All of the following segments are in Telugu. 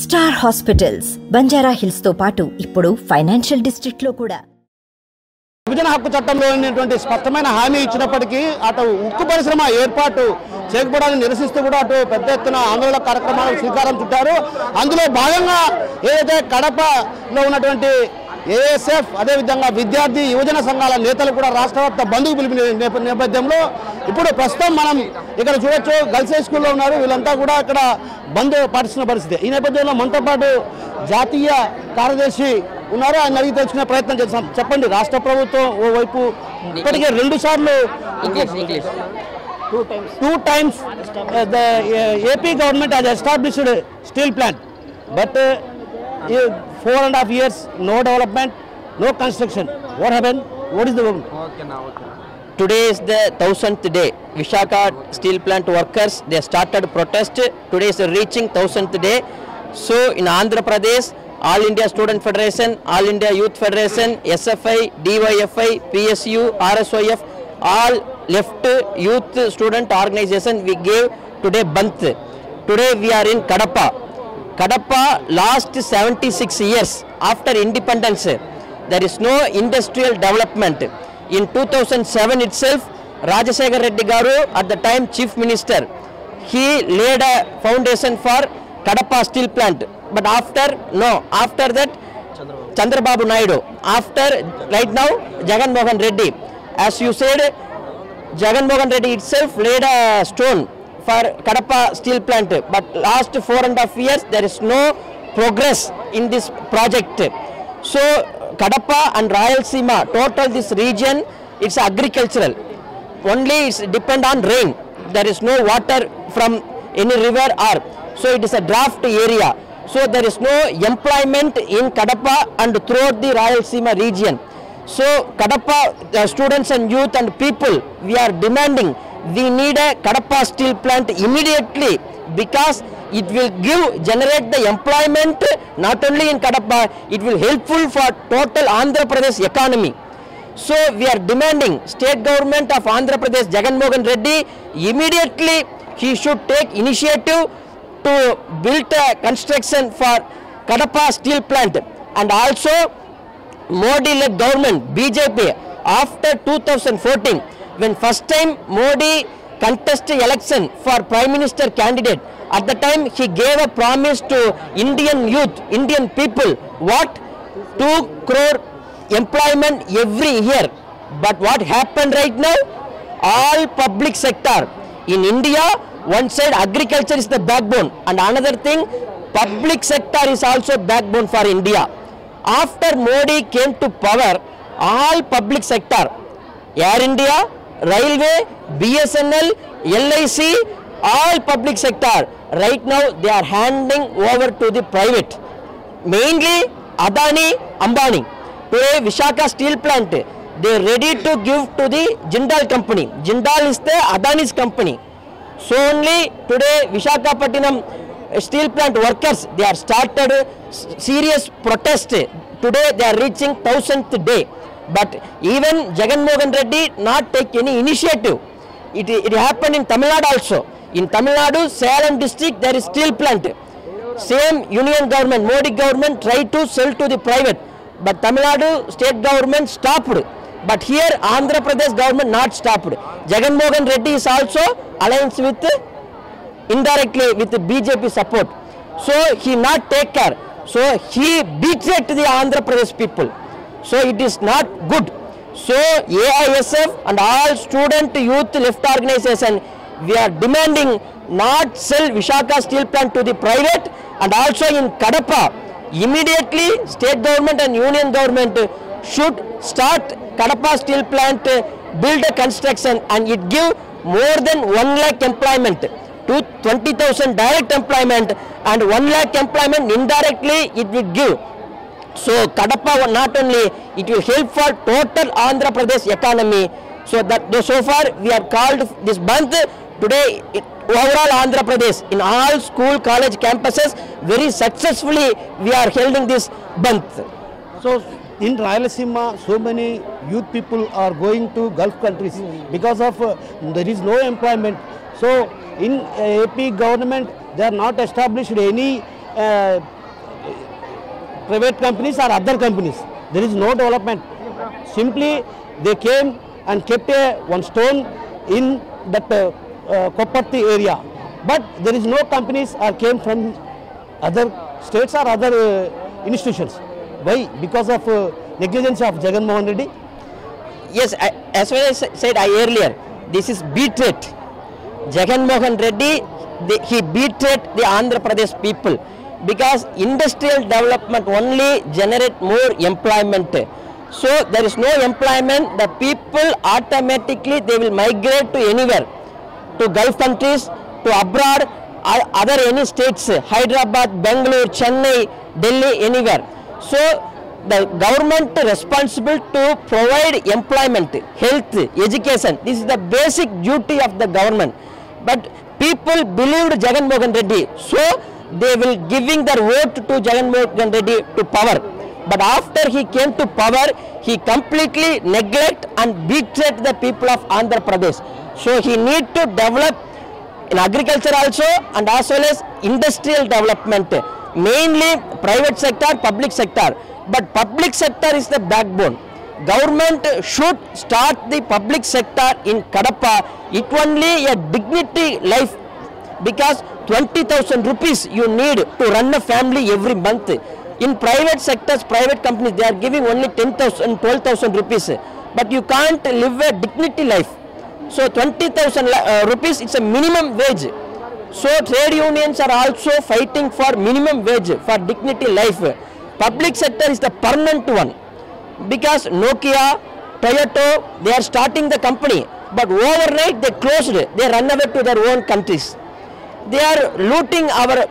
స్టార్ హాస్పిటల్స్ బంజారా హిల్స్తో పాటు ఇప్పుడు ఫైనాన్షియల్ డిస్ట్రిక్ట్లో కూడా. విభజన హక్కు చట్టంలో ఉన్నటువంటి స్పష్టమైన హామీ ఇచ్చినప్పటికీ అటు ఉక్కు పరిశ్రమ ఏర్పాటు చేయకపోవడాన్ని నిరసిస్తూ కూడా అటు పెద్ద ఎత్తున ఆందోళన కార్యక్రమాలకు శ్రీకారం చుట్టారు. అందులో భాగంగా ఏదైతే కడపలో ఉన్నటువంటి ఏఎస్ఎఫ్ అదేవిధంగా విద్యార్థి యువజన సంఘాల నేతలు కూడా రాష్ట్ర వ్యాప్త బంధుకు పిలిపిన నేప- నేపథ్యంలో ఇప్పుడు ప్రస్తుతం మనం ఇక్కడ చూడొచ్చు గర్ల్స్ హై స్కూల్లో ఉన్నారు. వీళ్ళంతా కూడా ఇక్కడ బంద్ పాటిస్తున్న పరిస్థితి. ఈ నేపథ్యంలో మనతో పాటు జాతీయ కార్యదర్శి ఉన్నారు. ఆయన అడిగి తెలుసుకునే ప్రయత్నం చేస్తాం చెప్పండి రాష్ట్ర ప్రభుత్వం ఓవైపు ఇప్పటికే రెండు సార్లు. Two times the AP government has established steel plant but four and a half years, no development, no construction. What happened? What is the problem? Okay, now, okay. Today is the thousandth day. Vishaka steel plant workers, they started protest. Today is reaching thousandth day. So in Andhra Pradesh, All India Student Federation, All India Youth Federation, SFI, DYFI, PSU, RSOF, all left youth student organization we gave today Banth. Today we are in Kadapa. Kadapa last 76 years after independence there is no industrial development. In 2007 itself, Rajasekhar Reddy Garu, at the time Chief Minister, he laid a foundation for Kadapa steel plant. But after, no, after that, Chandrababu Naidu. After, right now, Jagan Mohan Reddy. As you said, Jagan Mohan Reddy itself laid a stone for Kadapa steel plant. But last four and a half years, there is no progress in this project. So Kadapa and Rayalaseema, total this region, it's agricultural. Only it's depend on rain. There is no water from any river or so it is a draft area. So there is no employment in Kadapa and throughout the Rayalaseema region. So Kadapa students and youth and people, we are demanding we need a Kadapa steel plant immediately because it will give generate the employment not only in Kadapa, it will helpful for total Andhra Pradesh economy. So we are demanding state government of Andhra Pradesh Jagan Mohan Reddy immediately he should take initiative to build a construction for Kadapa steel plant and also Modi led government BJP after 2014 when first time Modi contested election for prime minister candidate at the time he gave a promise to Indian youth Indian people what? 2 crore employment every year. But what happened right now? All public sector in India one side agriculture is the backbone and another thing public sector is also backbone for India. After Modi came to power all public sector Air India railway BSNL LIC all public sector right now they are handing over to the private mainly Adani Ambani today Visakha steel plant they ready to give to the Jindal company Jindal ఇస్తే Adani's company so only today Visakhapatnam steel plant workers they are started serious protest today they are reaching thousand day But even Jagan Mohan Reddy not take any initiative. It, it happened in Tamil Nadu also. In Tamil Nadu, Salem district, there is steel plant. Same union government, Modi government tried to sell to the private, but Tamil Nadu state government stopped. But here Andhra Pradesh government not stopped. Jagan Mohan Reddy is also alliance with indirectly with BJP support. So he not take care. So he betrayed the Andhra Pradesh people. So it is not good. So AISF and all student youth left organization, we are demanding not sell Vishaka steel plant to the private and also in Kadapa, immediately state government and union government should start Kadapa steel plant, uh, build a construction and it give more than 1 lakh employment to 20,000 direct employment and 1 lakh employment indirectly it will give. So Kadapa not only it will help for total Andhra Pradesh economy. So that so far we are called this month today it, overall Andhra Pradesh in all school college campuses very successfully we are holding this month. So in Rayalaseema, so many youth people are going to Gulf countries because of uh, there is no employment. So in uh, AP government, they are not established any uh, private companies or other companies. There is no development. Simply they came and kept a one stone in that uh, uh, Kopparthi area. But there is no companies or came from other states or other uh, institutions. Why? Because of uh, negligence of Jagan Mohan Reddy. Yes, I, as well as said I earlier, this is betrayed. Jagan Mohan Reddy, the, he betrayed the Andhra Pradesh people because industrial development only generate more employment. So there is no employment, the people automatically they will migrate to anywhere, to Gulf countries, to abroad, other any states, Hyderabad, Bangalore, Chennai, Delhi, anywhere. So the government responsible to provide employment, health, education. This is the basic duty of the government. But people believed Jagan Mohan Reddy, so they will giving their vote to Jagan Mohan Reddy to power. But after he came to power, he completely neglect and betrayed the people of Andhra Pradesh. So he need to develop in agriculture also and as well as industrial development mainly private sector public sector but public sector is the backbone government should start the public sector in kadapa it only a dignity life because 20000 rupees you need to run a family every month in private sectors private companies they are giving only 10000 12000 rupees but you can't live a dignity life so 20,000 uh, rupees it's a minimum wage. So trade unions are also fighting for minimum wage for dignity life. Public sector is the permanent one because Nokia, Toyota, they are starting the company, but overnight they closed. They run away to their own countries. They are looting our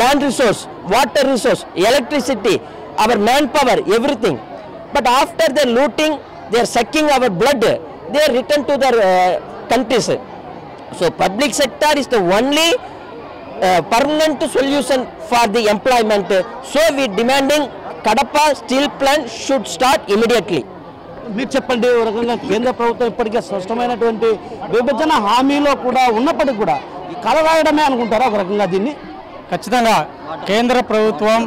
land resource water resource electricity our man power everything but after they looting they are sucking our blood they are return to their countries so public sector is the only permanent solution for the employment so we demanding Kadapa steel plant should start immediately మీరు చెప్పండి కేంద్ర ప్రభుత్వం ఇప్పటికే స్పష్టమైనటువంటి విభజన హామీలో కూడా ఉన్నప్పటికీ కూడా కలరాయడమే అనుకుంటారా ఒక రకంగా దీన్ని? ఖచ్చితంగా. కేంద్ర ప్రభుత్వం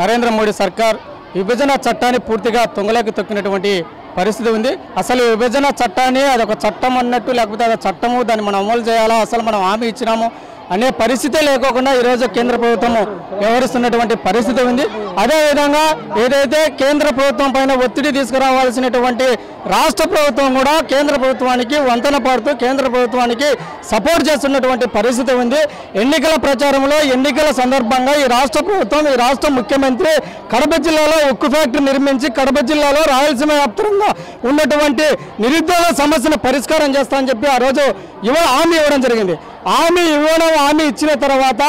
నరేంద్ర మోడీ సర్కార్ విభజన చట్టాన్ని పూర్తిగా తొంగలోకి తొక్కినటువంటి పరిస్థితి ఉంది. అసలు విభజన చట్టాన్ని అది ఒక చట్టం అన్నట్టు లేకపోతే అది చట్టము దాన్ని మనం అమలు చేయాలా? అసలు మనం హామీ ఇచ్చినాము? అనే పరిస్థితే లేకోకుండా ఈరోజు కేంద్ర ప్రభుత్వం వ్యవహరిస్తున్నటువంటి పరిస్థితి ఉంది. అదేవిధంగా ఏదైతే కేంద్ర ప్రభుత్వం పైన ఒత్తిడి తీసుకురావాల్సినటువంటి రాష్ట్ర ప్రభుత్వం కూడా కేంద్ర ప్రభుత్వానికి వంతన పాడుతూ కేంద్ర ప్రభుత్వానికి సపోర్ట్ చేస్తున్నటువంటి పరిస్థితి ఉంది. ఎన్నికల ప్రచారంలో ఎన్నికల సందర్భంగా ఈ రాష్ట్ర ప్రభుత్వం ఈ రాష్ట్ర ముఖ్యమంత్రి కడప జిల్లాలో ఉక్కు ఫ్యాక్టరీ నిర్మించి కడప జిల్లాలో రాయలసీమ వ్యాప్తంగా ఉన్నటువంటి నిరుద్యోగ సమస్యను పరిష్కారం చేస్తా అని చెప్పి ఆ రోజు ఇవ్వ హామీ ఇవ్వడం జరిగింది. హామీ ఇవ్వడం హామీ ఇచ్చిన తర్వాత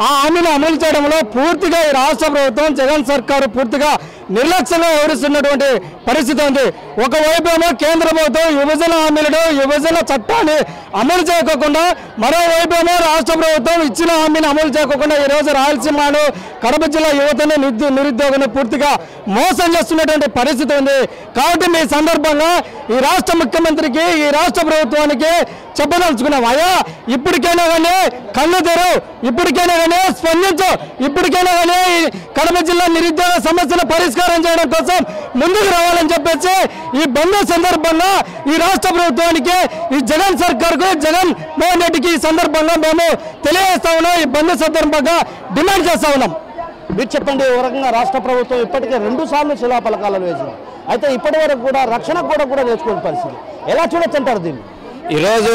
ఆ హామీని అమలు చేయడంలో పూర్తిగా ఈ రాష్ట్ర ప్రభుత్వం జగన్ సర్కారు పూర్తిగా నిర్లక్ష్యంగా వ్యవహరిస్తున్నటువంటి పరిస్థితి ఉంది. ఒకవైపేమో కేంద్ర ప్రభుత్వం విభజన హామీలను విభజన చట్టాన్ని అమలు చేయకోకుండా మరోవైపేమో రాష్ట్ర ప్రభుత్వం ఇచ్చిన హామీని అమలు చేయకోకుండా ఈ రోజు రాయలసీమను కడప జిల్లా యువతని నిరుద్యో నిరుద్యోగాన్ని పూర్తిగా మోసం చేస్తున్నటువంటి పరిస్థితి ఉంది. కాబట్టి మీ సందర్భంగా ఈ రాష్ట్ర ముఖ్యమంత్రికి ఈ రాష్ట్ర ప్రభుత్వానికి చెప్పదలుచుకున్నాం. అయ్యా ఇప్పటికైనా కానీ కళ్ళు తెరు ఇప్పటికైనా కానీ స్పందించు ఇప్పటికైనా కానీ కడప జిల్లా నిరుద్యోగ సమస్యను పరిష్కారం చేయడం కోసం ముందుకు రావాలని చెప్పేసి ఈ బంద్ సందర్భంగా ఈ రాష్ట్ర ప్రభుత్వానికి ఈ జగన్ సర్కార్కు జగన్ మోహన్ రెడ్డికి ఈ సందర్భంగా మేము తెలియజేస్తా ఉన్నాం. ఈ బంద్ సందర్భంగా డిమాండ్ చేస్తా ఉన్నాం. మీరు చెప్పండి ఒక రకంగా రాష్ట్ర ప్రభుత్వం ఇప్పటికే రెండు సార్లు శిలాపలకాలను వేసింది. అయితే ఇప్పటి వరకు కూడా రక్షణ కూడా కూడా నేర్చుకునే పరిస్థితి. ఎలా చూడొచ్చు అంటారు దీన్ని? ఈరోజు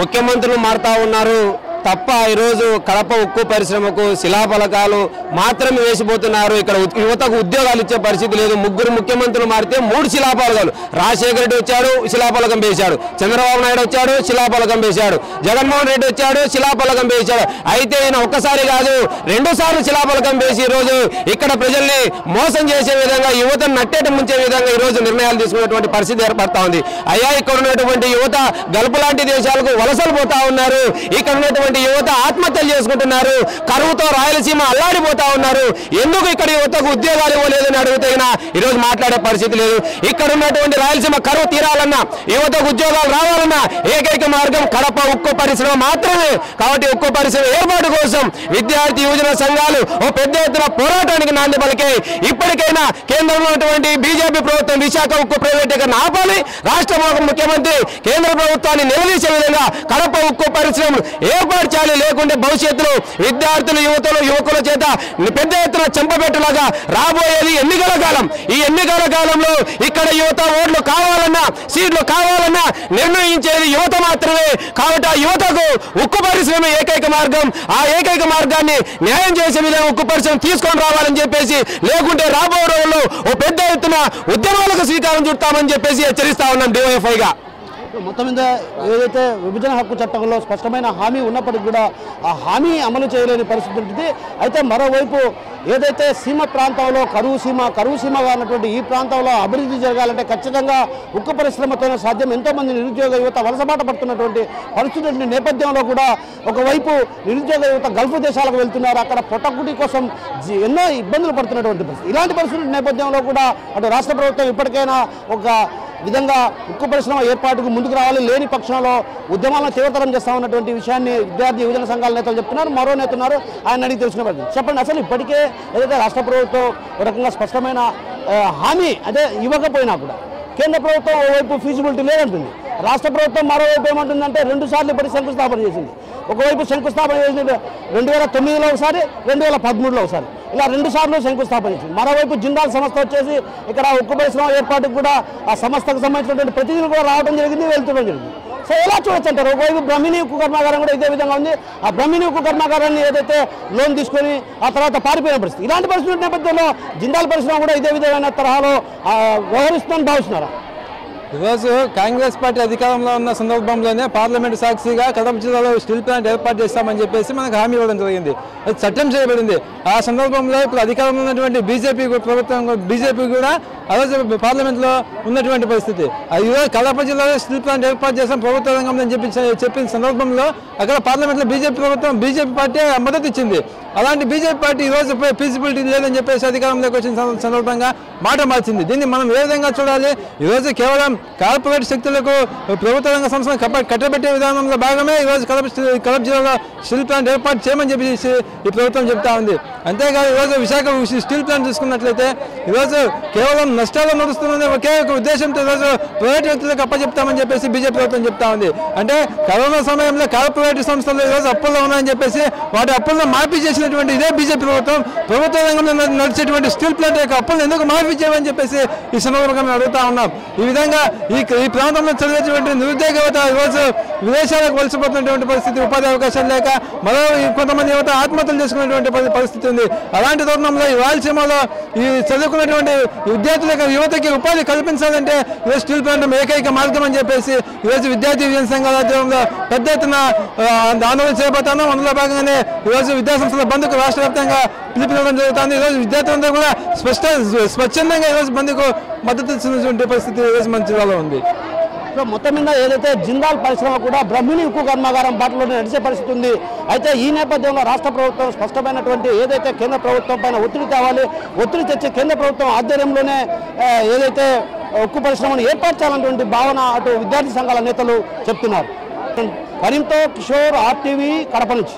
ముఖ్యమంత్రులు మారుతా ఉన్నారు. తప్ప ఈరోజు కడప ఉక్కు పరిశ్రమకు శిలాఫలకాలు మాత్రమే వేసిపోతున్నారు. ఇక్కడ యువతకు ఉద్యోగాలు ఇచ్చే పరిస్థితి లేదు. ముగ్గురు ముఖ్యమంత్రులు మారితే మూడు శిలాఫలకాలు. రాజశేఖర రెడ్డి వచ్చాడు శిలాఫలకం వేశాడు. చంద్రబాబు నాయుడు వచ్చాడు శిలాఫలకం వేశాడు. జగన్మోహన్ రెడ్డి వచ్చాడు శిలాఫలకం వేశాడు. అయితే ఈయన ఒక్కసారి కాదు రెండు సార్లు శిలాఫలకం వేసి ఈరోజు ఇక్కడ ప్రజల్ని మోసం చేసే విధంగా యువతను నట్టేట ముంచే విధంగా ఈ రోజు నిర్ణయాలు తీసుకునేటువంటి పరిస్థితి ఏర్పడతా ఉంది. అయ్యా ఇక్కడ ఉన్నటువంటి యువత గల్పు లాంటి దేశాలకు వలసలు పోతా ఉన్నారు. ఇక్కడ ఉన్నటువంటి ఉన్నటువంటి యువత ఆత్మహత్యలు చేసుకుంటున్నారు. కరువుతో రాయలసీమ అల్లాడిపోతా ఉన్నారు. ఎందుకు ఇక్కడ యువతకు ఉద్యోగాలు ఇవ్వలేదని అడుగుతైనా ఈరోజు మాట్లాడే పరిస్థితి లేదు. ఇక్కడ ఉన్నటువంటి రాయలసీమ కరువు తీరాలన్నా యువతకు ఉద్యోగాలు రావాలన్నా ఏకైక మార్గం కడప ఉక్కు పరిశ్రమ మాత్రమే. కాబట్టి ఉక్కు పరిశ్రమ ఏర్పాటు కోసం విద్యార్థి యువజన సంఘాలు ఓ పెద్ద ఎత్తున పోరాటానికి నాంది పలికే ఇప్పటికైనా కేంద్రంలో ఉన్నటువంటి బీజేపీ ప్రభుత్వం విశాఖ ఉక్కు ప్రైవేటీకరణ ఆపాలి. రాష్ట్ర ముఖ్యమంత్రి కేంద్ర ప్రభుత్వాన్ని నిలదీసే విధంగా కడప ఉక్కు పరిశ్రమలు ఏర్పాటు చేయాలి లేకుంటే భవిష్యత్తులో విద్యార్థులు యువతలు యువకుల చేత పెద్ద ఎత్తున చెంపబెట్టులాగా రాబోయేది ఎన్నికల కాలం. ఈ ఎన్నికల కాలంలో ఇక్కడ యువత ఓట్లు కావాలన్నా సీట్లు కావాలన్నా నిర్ణయించేది యువత మాత్రమే. కాబట్టి ఆ యువతకు ఉక్కు పరిశ్రమ ఏకైక మార్గం ఆ ఏకైక మార్గాన్ని న్యాయం చేసే విధంగా ఉక్కు పరిశ్రమ తీసుకొని రావాలని చెప్పేసి లేకుంటే రాబోయే రోజుల్లో ఓ పెద్ద ఎత్తున ఉద్యమాలకు శ్రీకారం చుడతామని చెప్పేసి హెచ్చరిస్తా ఉన్నాం డివైఎఫ్ఐగా మొత్తం మీద ఏదైతే విభజన హక్కు చట్టంలో స్పష్టమైన హామీ ఉన్నప్పటికీ కూడా ఆ హామీ అమలు చేయలేని పరిస్థితి ఉంటుంది. అయితే మరోవైపు ఏదైతే సీమ ప్రాంతంలో కరువు సీమ కరువు సీమగా ఉన్నటువంటి ఈ ప్రాంతంలో అభివృద్ధి జరగాలంటే ఖచ్చితంగా ఉక్కు పరిశ్రమతోనే సాధ్యం. ఎంతోమంది నిరుద్యోగ యువత వలసబాట పడుతున్నటువంటి పరిస్థితి నేపథ్యంలో కూడా ఒకవైపు నిరుద్యోగ యువత గల్ఫ్ దేశాలకు వెళ్తున్నారు. అక్కడ పొట్టకుటి కోసం ఎన్నో ఇబ్బందులు పడుతున్నటువంటి పరిస్థితి. ఇలాంటి పరిస్థితుల నేపథ్యంలో కూడా అటు రాష్ట్ర ప్రభుత్వం ఇప్పటికైనా ఒక విధంగా ఉక్కు పరిశ్రమ ఏర్పాటుకు ముందుకు రావాలి లేని పక్షంలో ఉద్యమాలను తీవ్రతరం చేస్తా ఉన్నటువంటి విషయాన్ని విద్యార్థి యువజన సంఘాల నేతలు చెప్తున్నారు మరో నేత ఉన్నారు ఆయన అడిగి తెలుసుకునే చెప్పండి అసలు ఇప్పటికే ఏదైతే రాష్ట్ర ప్రభుత్వం ఒక రకంగా స్పష్టమైన హామీ అదే ఇవ్వకపోయినా కూడా కేంద్ర ప్రభుత్వం ఓవైపు ఫీజిబిలిటీ లేదంటుంది. రాష్ట్ర ప్రభుత్వం మరోవైపు ఏమంటుందంటే రెండు సార్లు ఇప్పటికి శంకుస్థాపన చేసింది. ఒకవైపు శంకుస్థాపన చేసింది రెండు వేల తొమ్మిదిలో ఒకసారి రెండు వేల పదమూడులో ఒకసారి. ఇలా రెండు సార్లు శంకుస్థాపన చేసింది. మరోవైపు జిందాల్ సంస్థ వచ్చేసి ఇక్కడ ఉక్కు పరిశ్రమ ఏర్పాటుకు కూడా ఆ సంస్థకు సంబంధించినటువంటి ప్రతినిధులు కూడా రావడం జరిగింది వెళ్తుండడం జరిగింది. సో ఎలా చూడొచ్చు అంటారు ఒకవైపు బ్రహ్మిణి ఉక్కు కర్మాగారం కూడా ఇదే విధంగా ఉంది. ఆ బ్రహ్మిణి ఉక్కు కర్మాగారాన్ని ఏదైతే లోన్ తీసుకొని ఆ తర్వాత పారిపోయిన పరిస్థితి. ఇలాంటి పరిస్థితుల నేపథ్యంలో జిందాల్ పరిశ్రమ కూడా ఇదే విధమైన తరహాలో వ్యవహరిస్తుందని భావిస్తున్నారా? ఈరోజు కాంగ్రెస్ పార్టీ అధికారంలో ఉన్న సందర్భంలోనే పార్లమెంట్ సాక్షిగా కడప జిల్లాలో స్టీల్ ప్లాంట్ ఏర్పాటు చేస్తామని చెప్పేసి మనకు హామీ ఇవ్వడం జరిగింది. అది చట్టం చేయబడింది. ఆ సందర్భంలో ఇప్పుడు అధికారంలో ఉన్నటువంటి బీజేపీ ప్రభుత్వం బీజేపీ కూడా రోజు పార్లమెంట్లో ఉన్నటువంటి పరిస్థితి. ఈరోజు కడప జిల్లాలో స్టీల్ ప్లాంట్ ఏర్పాటు చేస్తాం ప్రభుత్వ రంగంలో అని చెప్పి చెప్పిన సందర్భంలో అక్కడ పార్లమెంట్లో బీజేపీ ప్రభుత్వం బీజేపీ పార్టీ మద్దతు ఇచ్చింది. అలాంటి బీజేపీ పార్టీ ఈరోజు ఫీజిబిలిటీ లేదని చెప్పేసి అధికారంలోకి వచ్చిన సందర్భంగా మాట మార్చింది. దీన్ని మనం ఏ విధంగా చూడాలి? ఈరోజు కేవలం కార్పొరేట్ శక్తులకు ప్రభుత్వ రంగ సంస్థను కట్టబెట్టే విధానంలో భాగమే ఈరోజు కడప కడప జిల్లాలో స్టీల్ ప్లాంట్ ఏర్పాటు చేయమని చెప్పేసి ఈ ప్రభుత్వం చెప్తా ఉంది. అంతేకాదు ఈరోజు విశాఖ స్టీల్ ప్లాంట్ చూసుకున్నట్లయితే ఈరోజు కేవలం నష్టాలు నడుస్తున్న ఒకే ఒక ఉద్దేశంతో ఈరోజు ప్రైవేట్ వ్యక్తులకు అప్పచెప్తామని చెప్పేసి బీజేపీ ప్రభుత్వం చెప్తా ఉంది. అంటే కరోనా సమయంలో కార్పొరేట్ సంస్థలు ఈరోజు అప్పుల్లో ఉన్నాయని చెప్పేసి వాటి అప్పులను మాఫీ చేసినటువంటి ఇదే బీజేపీ ప్రభుత్వం ప్రభుత్వ రంగంలో నడిచేటువంటి స్టీల్ ప్లాంట్ యొక్క అప్పులను ఎందుకు మాఫీ చేయమని చెప్పేసి ఈ సందర్భంగా మేము అడుగుతా ఉన్నాం. ఈ విధంగా ఈ ఈ ప్రాంతంలో చదివేటువంటి నిరుద్యోగ యువత ఈరోజు విదేశాలకు వలసిపోతున్నటువంటి పరిస్థితి ఉపాధి అవకాశాలు లేక మరో కొంతమంది యువత ఆత్మహత్యలు చేసుకున్నటువంటి పరిస్థితి ఉంది. అలాంటి తరుణంలో ఈ రాయలసీమలో ఈ చదువుకున్నటువంటి విద్యార్థుల యొక్క యువతకి ఉపాధి కల్పించాలంటే ఈరోజు స్టీల్ ప్లాంట్ ఏకైక మార్గం అని చెప్పేసి ఈరోజు విద్యార్థి విజయ సంఘాల ఆధ్వర్యంలో పెద్ద ఎత్తున ఆందోళన చేపడతాను అందులో భాగంగానే ఈరోజు విద్యాసంస్థల బంద్కు రాష్ట్ర వ్యాప్తంగా పిలుపునివ్వడం జరుగుతుంది. ఈరోజు విద్యార్థులందరూ కూడా స్పష్ట స్వచ్ఛందంగా ఈరోజు బంద్కు మద్దతు ఇచ్చినటువంటి పరిస్థితి ఈరోజు మంచి జిల్లాలో ఉంది. సో మొత్తం మీద ఏదైతే జిందాల్ పరిశ్రమ కూడా బ్రహ్మిణి ఉక్కు కర్మాగారం బాటలో నడిచే పరిస్థితి ఉంది. అయితే ఈ నేపథ్యంలో రాష్ట్ర ప్రభుత్వం స్పష్టమైనటువంటి ఏదైతే కేంద్ర ప్రభుత్వం పైన ఒత్తిడి తేవాలి ఒత్తిడి తెచ్చి కేంద్ర ప్రభుత్వం ఆధ్వర్యంలోనే ఏదైతే ఉక్కు పరిశ్రమను ఏర్పాటు చేయాలన్నటువంటి భావన అటు విద్యార్థి సంఘాల నేతలు చెప్తున్నారు. కరీంతో కిషోర్ ఆర్టీవీ కడప నుంచి.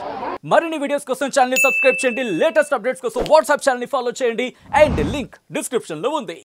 మరిన్ని వీడియోస్ కోసం ఛానల్ సబ్స్క్రైబ్ చేయండి. లేటెస్ట్ అప్డేట్స్ కోసం వాట్సాప్ ఛానల్ని ఫాలో చేయండి. అండ్ లింక్ డిస్క్రిప్షన్లో ఉంది.